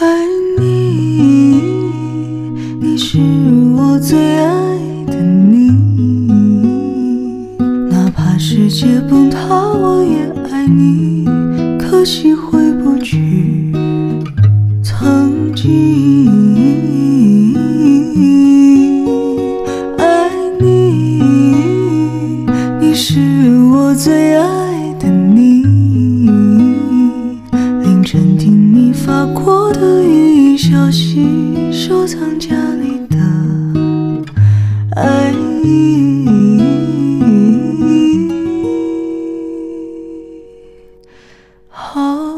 爱你，你是我最爱的你，哪怕世界崩塌，我也爱你。可惜回不去曾经。爱你，你是我最爱的你。凌晨听你发过小心收藏家里的爱意。好。